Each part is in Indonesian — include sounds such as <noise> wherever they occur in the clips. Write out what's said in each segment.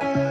Ya,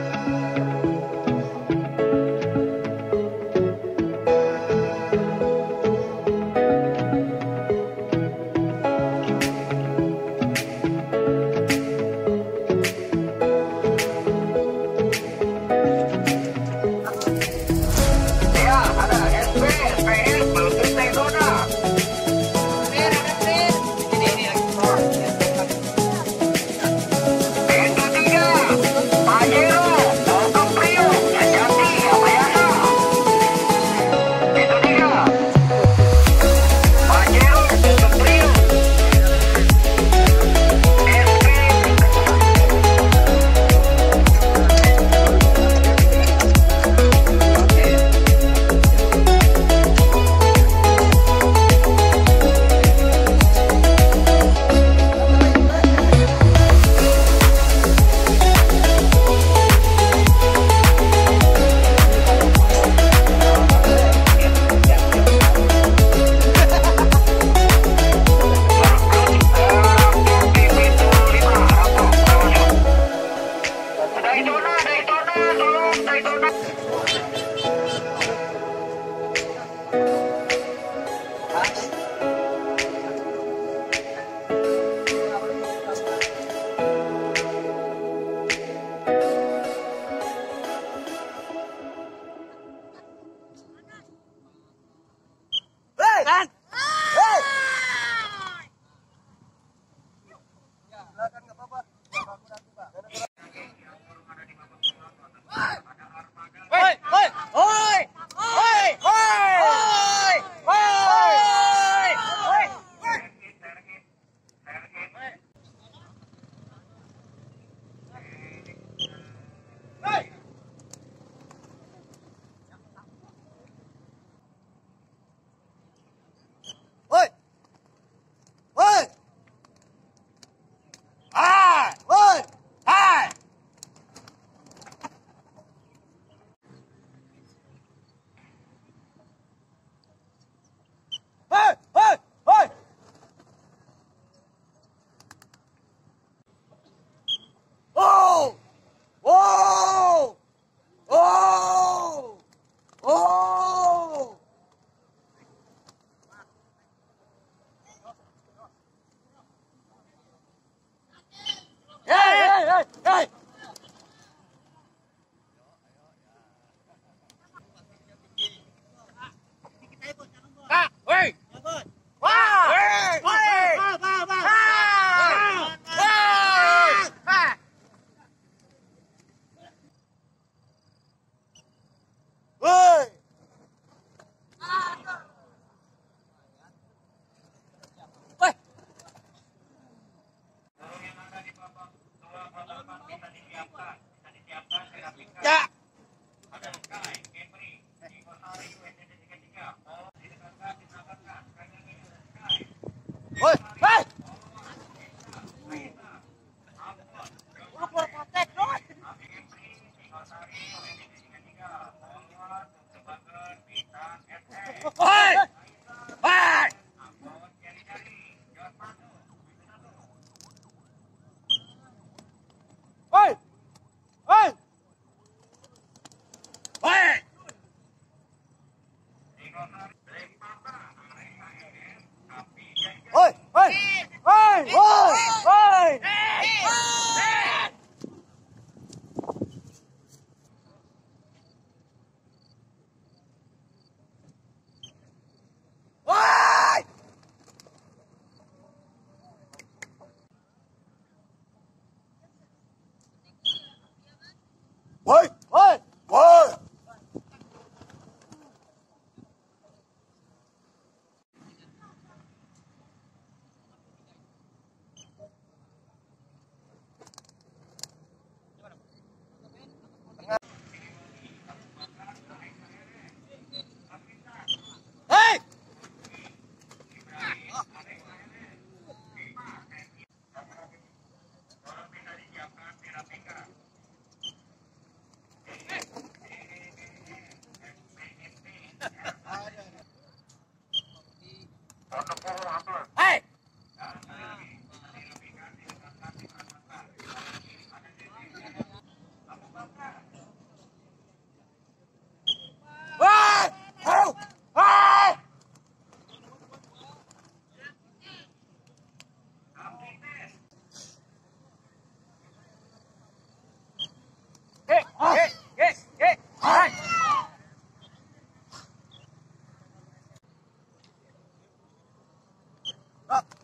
up.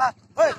哎嘿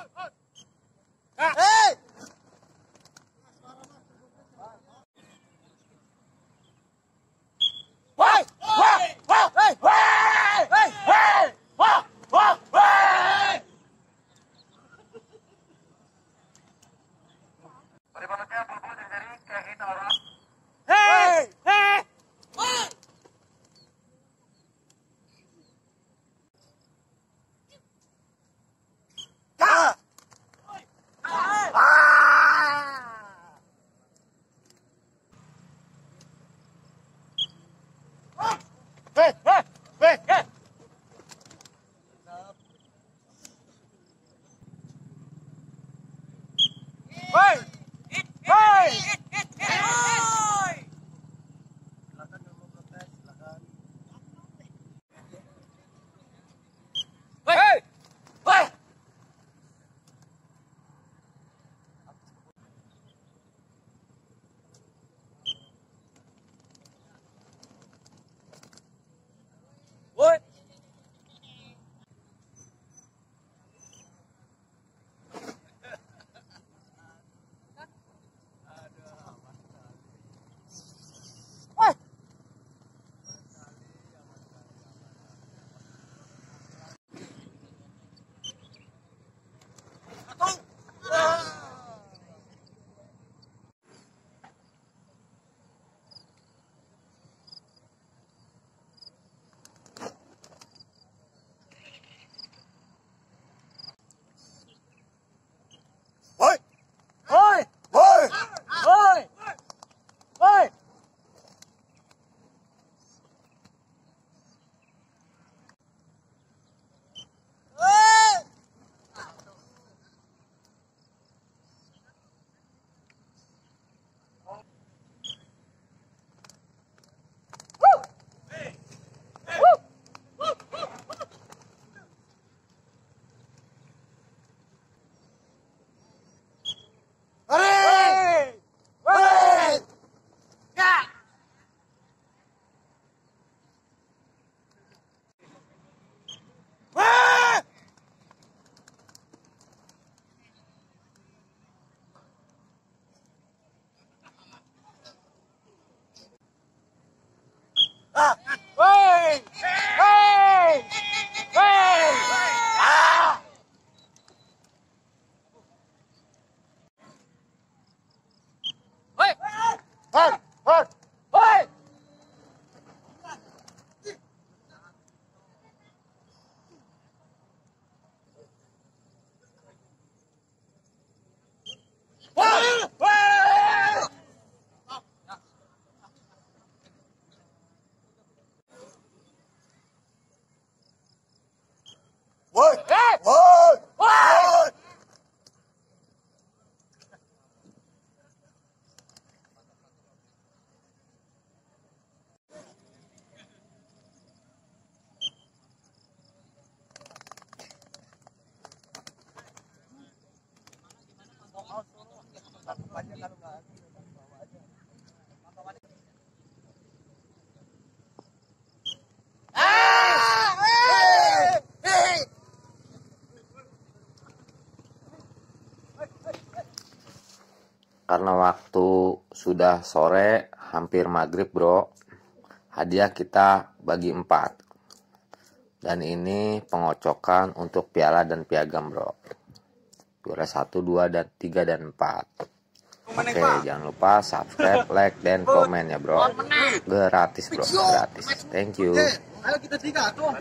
Ah! ah, ah! Hey! Hey! hey Hey! Hey! Karena waktu sudah sore, hampir maghrib bro, hadiah kita bagi empat. Dan ini pengocokan untuk piala dan piagam bro. Juara satu, dua, dan tiga dan empat. Oke, jangan lupa subscribe, <laughs> like, dan komen ya bro. Gratis bro, gratis. Thank you. Ayo kita tiga tuh.